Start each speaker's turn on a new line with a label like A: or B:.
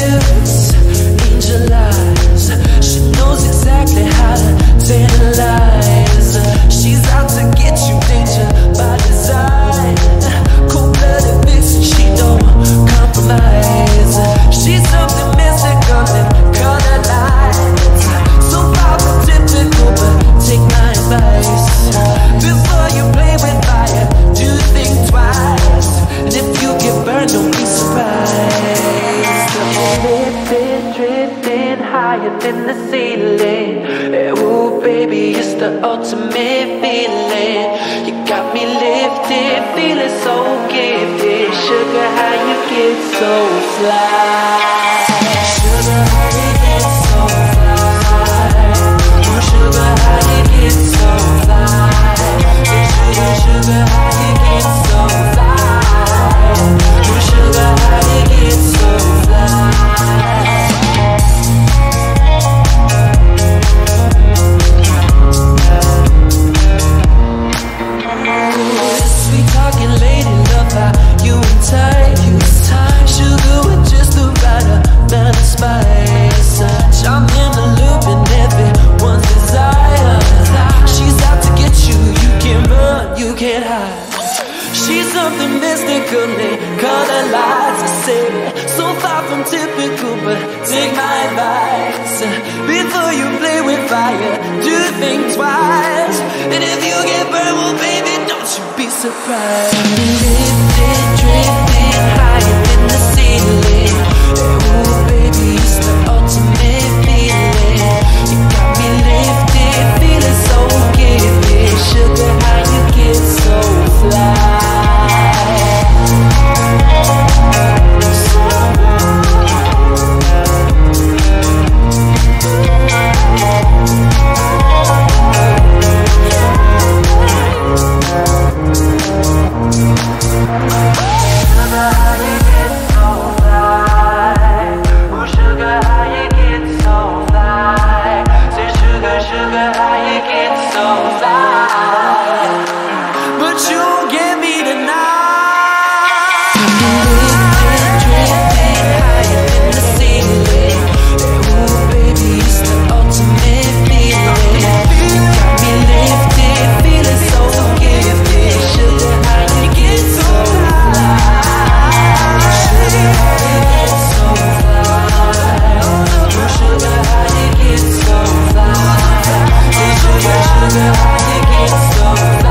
A: you. Higher than the ceiling. Ooh, baby, it's the ultimate feeling. You got me lifted, feeling so gifted. Sugar, how you get so fly? She's something mystical, they color lights. I say, so far from typical, but take my advice. Before you play with fire, do think twice. And if you get burned, well, baby, don't you be surprised. Lifted Wonder how you get so